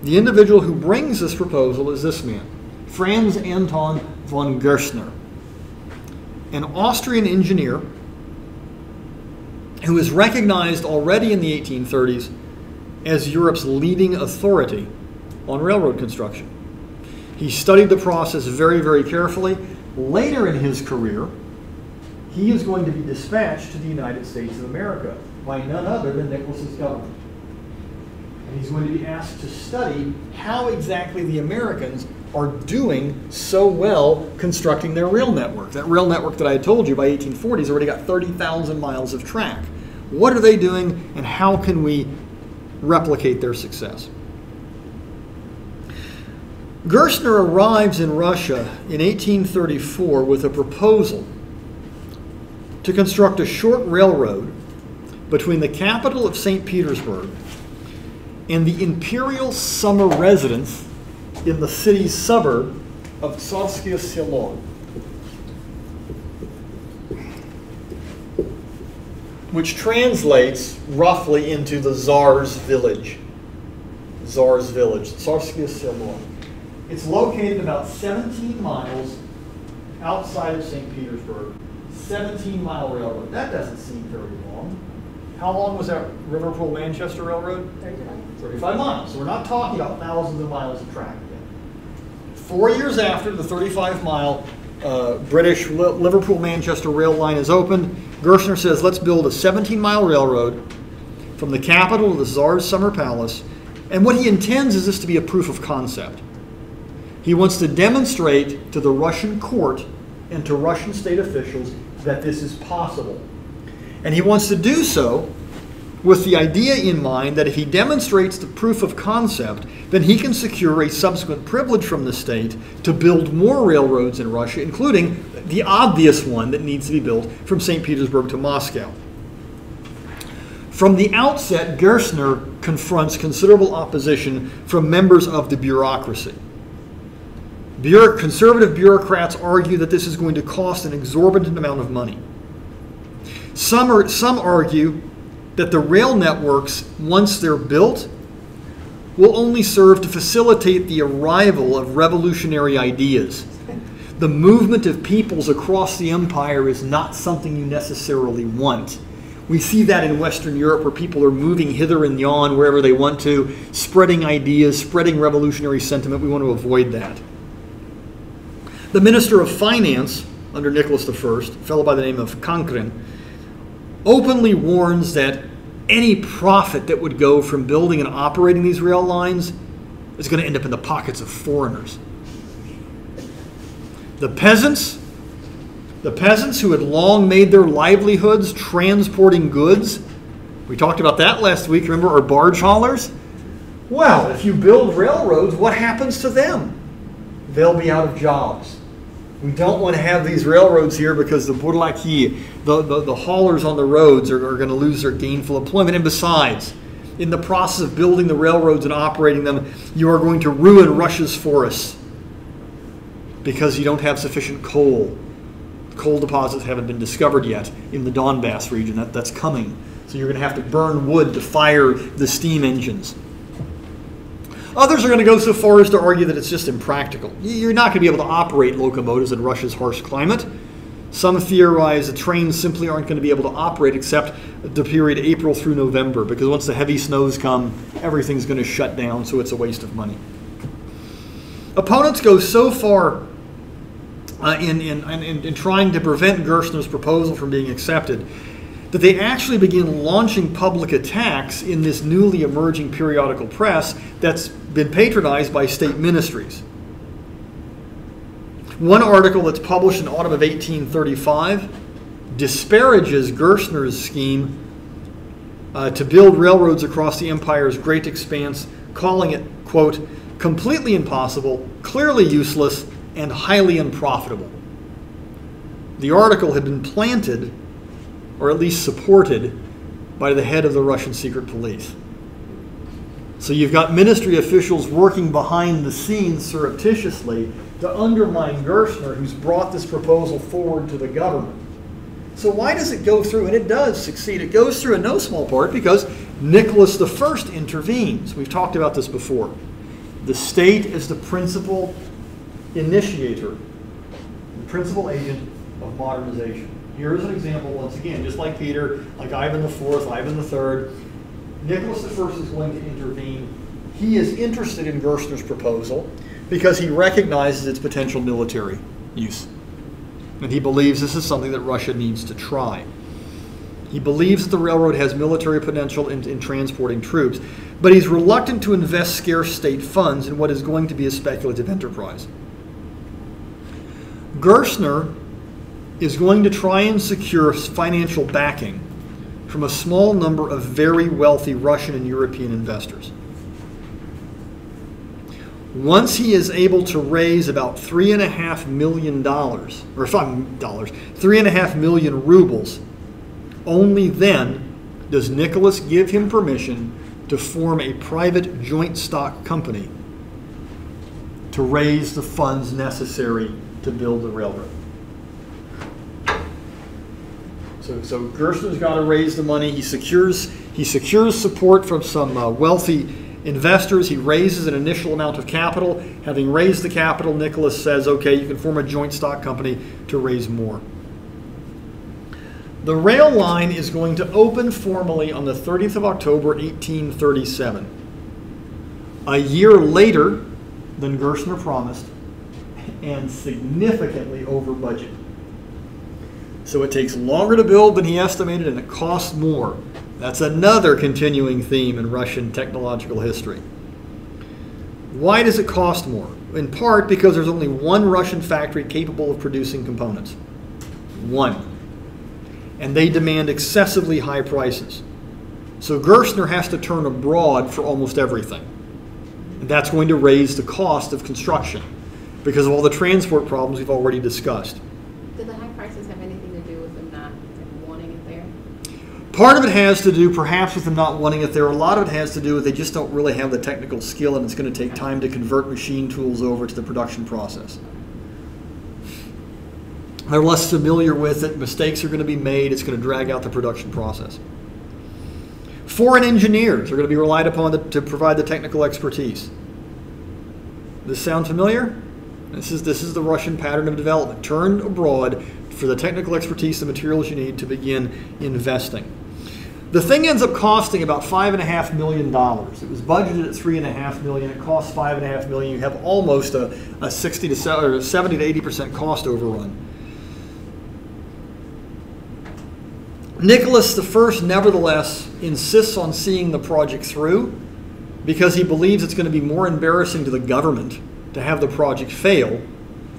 The individual who brings this proposal is this man, Franz Anton von Gerstner, an Austrian engineer who is recognized already in the 1830s as Europe's leading authority on railroad construction. He studied the process very, very carefully. Later in his career, he is going to be dispatched to the United States of America by none other than Nicholas's government. And he's going to be asked to study how exactly the Americans are doing so well constructing their rail network. That rail network that I had told you by 1840 has already got 30,000 miles of track. What are they doing and how can we replicate their success? Gerstner arrives in Russia in 1834 with a proposal to construct a short railroad between the capital of St. Petersburg and the imperial summer residence in the city's suburb of Tsarskoye Selo, which translates roughly into the Tsar's village. Tsar's village, Tsarskoye Selo. It's located about 17 miles outside of St. Petersburg. 17 mile railroad. That doesn't seem very long. How long was that Liverpool Manchester Railroad? 35. 35 miles. So we're not talking about thousands of miles of track yet. Four years after the 35 mile uh, British Liverpool Manchester rail line is opened, Gerstner says, let's build a 17 mile railroad from the capital to the Tsar's summer palace. And what he intends is this to be a proof of concept. He wants to demonstrate to the Russian court and to Russian state officials that this is possible. And he wants to do so with the idea in mind that if he demonstrates the proof of concept, then he can secure a subsequent privilege from the state to build more railroads in Russia, including the obvious one that needs to be built from St. Petersburg to Moscow. From the outset, Gerstner confronts considerable opposition from members of the bureaucracy. conservative bureaucrats argue that this is going to cost an exorbitant amount of money. Some, are, some argue that the rail networks, once they're built, will only serve to facilitate the arrival of revolutionary ideas. The movement of peoples across the empire is not something you necessarily want. We see that in Western Europe where people are moving hither and yon wherever they want to, spreading ideas, spreading revolutionary sentiment. We want to avoid that. The Minister of Finance under Nicholas I, a fellow by the name of Kankrin, openly warns that any profit that would go from building and operating these rail lines is going to end up in the pockets of foreigners. The peasants, the peasants who had long made their livelihoods transporting goods, we talked about that last week, remember, are barge haulers? Well, if you build railroads, what happens to them? They'll be out of jobs. We don't want to have these railroads here because the bourlaki, the, the, the haulers on the roads, are, are going to lose their gainful employment. And besides, in the process of building the railroads and operating them, you are going to ruin Russia's forests because you don't have sufficient coal. Coal deposits haven't been discovered yet in the Donbass region. That, that's coming. So you're going to have to burn wood to fire the steam engines. Others are going to go so far as to argue that it's just impractical. You're not going to be able to operate locomotives in Russia's harsh climate. Some theorize the trains simply aren't going to be able to operate except the period April through November because once the heavy snows come, everything's going to shut down, so it's a waste of money. Opponents go so far uh, in, in, in, in trying to prevent Gerstner's proposal from being accepted that they actually begin launching public attacks in this newly emerging periodical press that's been patronized by state ministries. One article that's published in autumn of 1835 disparages Gerstner's scheme uh, to build railroads across the empire's great expanse, calling it, quote, completely impossible, clearly useless, and highly unprofitable. The article had been planted or at least supported by the head of the Russian secret police. So you've got ministry officials working behind the scenes surreptitiously to undermine Gerstner, who's brought this proposal forward to the government. So why does it go through? And it does succeed. It goes through in no small part because Nicholas I intervenes. We've talked about this before. The state is the principal initiator, the principal agent of modernization. Here's an example, once again, just like Peter, like Ivan IV, Ivan III. Nicholas I is going to intervene. He is interested in Gerstner's proposal because he recognizes its potential military use. And he believes this is something that Russia needs to try. He believes that the railroad has military potential in, in, transporting troops, but he's reluctant to invest scarce state funds in what is going to be a speculative enterprise. Gerstner is going to try and secure financial backing from a small number of very wealthy Russian and European investors. Once he is able to raise about three and a half million dollars, or five dollars, three and a half million rubles, only then does Nicholas give him permission to form a private joint stock company to raise the funds necessary to build the railroad. So, so Gerstner's got to raise the money. He secures he secures support from some uh, wealthy investors. He raises an initial amount of capital. Having raised the capital, Nicholas says, "Okay, you can form a joint stock company to raise more." The rail line is going to open formally on the 30th of October, 1837. A year later than Gerstner promised, and significantly over budget. So it takes longer to build than he estimated and it costs more. That's another continuing theme in Russian technological history. Why does it cost more? In part because there's only one Russian factory capable of producing components. One. And they demand excessively high prices. So Gerstner has to turn abroad for almost everything. And that's going to raise the cost of construction because of all the transport problems we've already discussed. Part of it has to do perhaps with them not wanting it there. A lot of it has to do with they just don't really have the technical skill and it's going to take time to convert machine tools over to the production process. They're less familiar with it. Mistakes are going to be made. It's going to drag out the production process. Foreign engineers are going to be relied upon to, to provide the technical expertise. This sound familiar? This is, this is the Russian pattern of development. Turn abroad for the technical expertise, the materials you need to begin investing. The thing ends up costing about five and a half million dollars. It was budgeted at three and a half million. It costs five and a half million. You have almost a, a 60 to 70 to 80 percent cost overrun. Nicholas I, nevertheless, insists on seeing the project through because he believes it's going to be more embarrassing to the government to have the project fail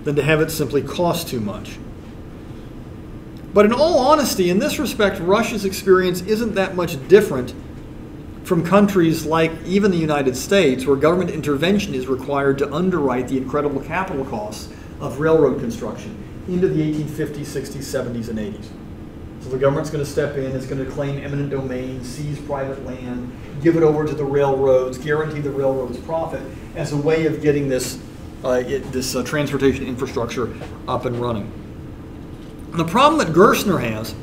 than to have it simply cost too much. But in all honesty, in this respect, Russia's experience isn't that much different from countries like even the United States, where government intervention is required to underwrite the incredible capital costs of railroad construction into the 1850s, 60s, 70s, and 80s. So the government's going to step in, it's going to claim eminent domain, seize private land, give it over to the railroads, guarantee the railroads profit as a way of getting this, uh, it, this uh, transportation infrastructure up and running. The problem that Gerstner has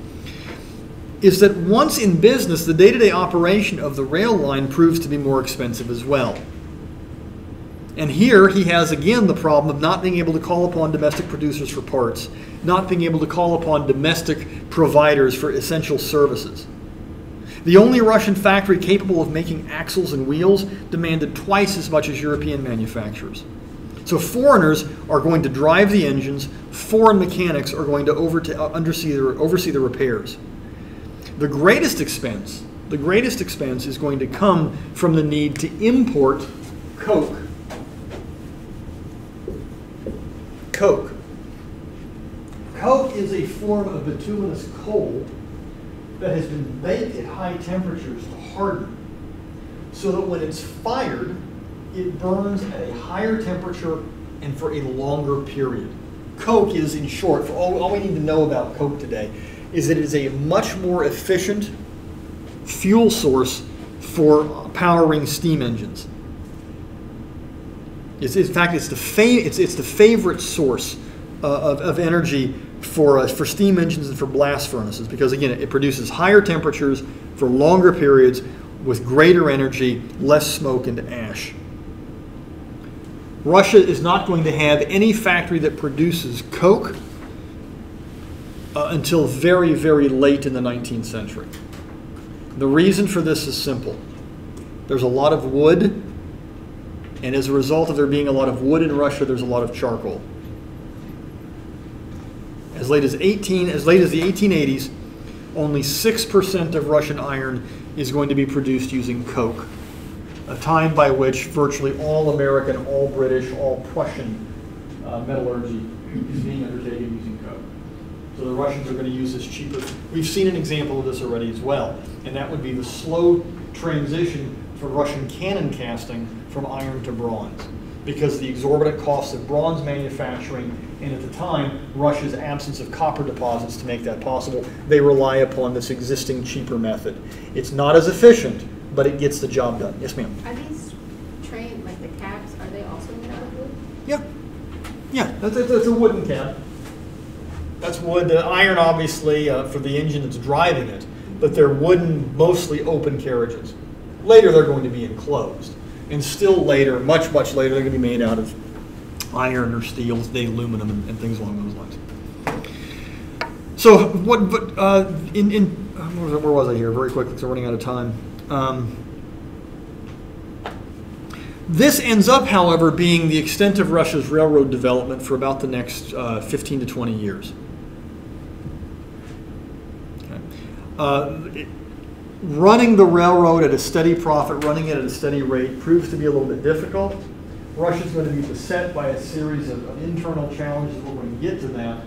is that once in business, the day to day operation of the rail line proves to be more expensive as well. And here he has again the problem of not being able to call upon domestic producers for parts, not being able to call upon domestic providers for essential services. The only Russian factory capable of making axles and wheels demanded twice as much as European manufacturers. So foreigners are going to drive the engines, foreign mechanics are going to oversee uh, the, oversee the repairs. The greatest expense, the greatest expense is going to come from the need to import coke coke. Coke is a form of bituminous coal that has been baked at high temperatures to harden so that when it's fired, it burns at a higher temperature and for a longer period. Coke is, in short, for all, all we need to know about Coke today, is that it is a much more efficient fuel source for powering steam engines. It's, in fact, it's the, fa- it's, it's the favorite source uh, of, of energy for, uh, for steam engines and for blast furnaces because, again, it produces higher temperatures for longer periods with greater energy, less smoke and ash. Russia is not going to have any factory that produces coke uh, until very, very late in the 19th century. The reason for this is simple there's a lot of wood and as a result of there being a lot of wood in Russia, there's a lot of charcoal. As late as 18, as late as the 1880s, only 6% of Russian iron is going to be produced using coke, a time by which virtually all American, all British, all Prussian uh, metallurgy is being undertaken using coke. So the Russians are going to use this cheaper. We've seen an example of this already as well, and that would be the slow transition for Russian cannon casting from iron to bronze because the exorbitant costs of bronze manufacturing and at the time Russia's absence of copper deposits to make that possible they rely upon this existing cheaper method it's not as efficient but it gets the job done yes ma'am Are these train, like the cabs, are they also made out of wood? yeah yeah that's, that's, that's a wooden cab that's wood the iron obviously uh, for the engine that's driving it but they're wooden mostly open carriages later they're going to be enclosed and still later, much, much later, they're going to be made out of iron or steel, the aluminum, and, and, things along those lines. So, what, but, uh, in, in where was I here? Very quickly, because we're running out of time. Um, this ends up, however, being the extent of Russia's railroad development for about the next uh, 15 to 20 years. Okay. Uh, it, running the railroad at a steady profit, running it at a steady rate, proves to be a little bit difficult. Russia's going to be beset by a series of, of internal challenges. We're going to get to that.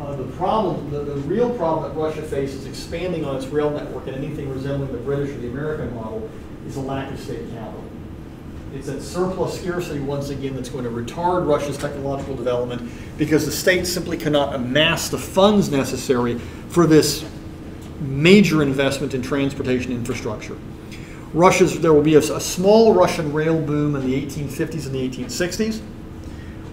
Uh, the problem, the, the real problem that Russia faces expanding on its rail network and anything resembling the British or the American model is a lack of state capital. It's that surplus scarcity, once again, that's going to retard Russia's technological development because the state simply cannot amass the funds necessary for this major investment in transportation infrastructure. Russia's, there will be a, a, small Russian rail boom in the 1850s and the 1860s.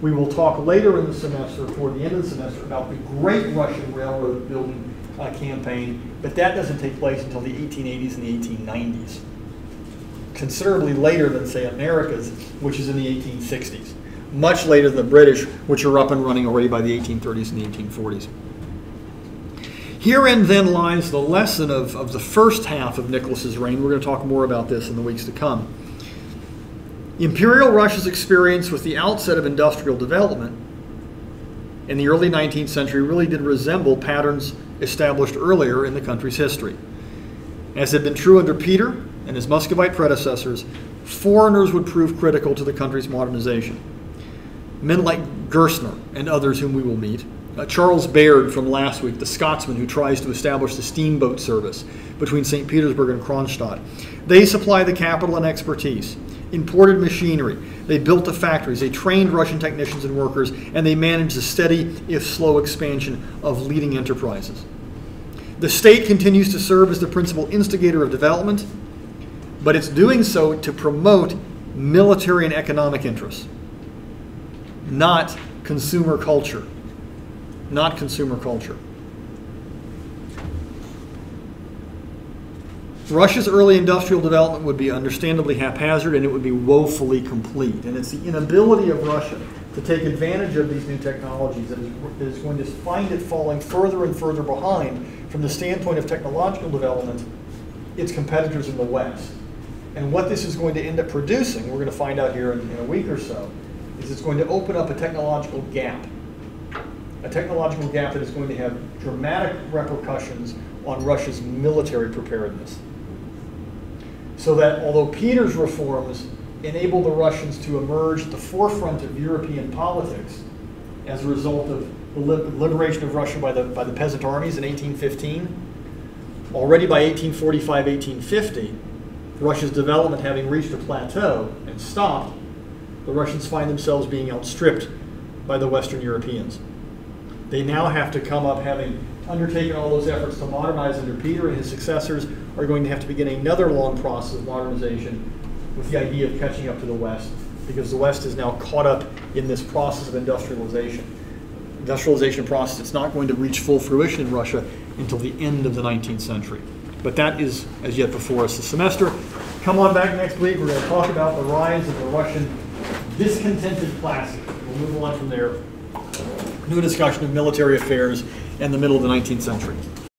We will talk later in the semester, toward the end of the semester, about the great Russian railroad building uh, campaign, but that doesn't take place until the 1880s and the 1890s. Considerably later than, say, America's, which is in the 1860s. Much later than the British, which are up and running already by the 1830s and the 1840s. Herein then lies the lesson of, of the first half of Nicholas's reign. We're going to talk more about this in the weeks to come. Imperial Russia's experience with the outset of industrial development in the early 19th century really did resemble patterns established earlier in the country's history. As had been true under Peter and his Muscovite predecessors, foreigners would prove critical to the country's modernization. Men like Gerstner and others whom we will meet, uh, Charles Baird from last week, the Scotsman who tries to establish the steamboat service between St. Petersburg and Kronstadt. They supply the capital and expertise, imported machinery, they built the factories, they trained Russian technicians and workers, and they managed the steady, if slow, expansion of leading enterprises. The state continues to serve as the principal instigator of development, but it's doing so to promote military and economic interests, not consumer culture. Not consumer culture. Russia's early industrial development would be understandably haphazard and it would be woefully complete. And it's the inability of Russia to take advantage of these new technologies that is, going to find it falling further and further behind from the standpoint of technological development its competitors in the West. And what this is going to end up producing, we're going to find out here in, in a week or so, is it's going to open up a technological gap. A technological gap that is going to have dramatic repercussions on Russia's military preparedness. So that although Peter's reforms enable the Russians to emerge at the forefront of European politics as a result of the liberation of Russia by the, by the peasant armies in 1815, already by 1845, 1850, Russia's development having reached a plateau and stopped, the Russians find themselves being outstripped by the Western Europeans. They now have to come up, having undertaken all those efforts to modernize under Peter and his successors, are going to have to begin another long process of modernization with the idea of catching up to the West, because the West is now caught up in this process of industrialization. Industrialization process, it's not going to reach full fruition in Russia until the end of the 19th century. But that is as yet before us this semester. Come on back next week. We're going to talk about the rise of the Russian discontented classes. We'll move on from there. New discussion of military affairs in the middle of the 19th century.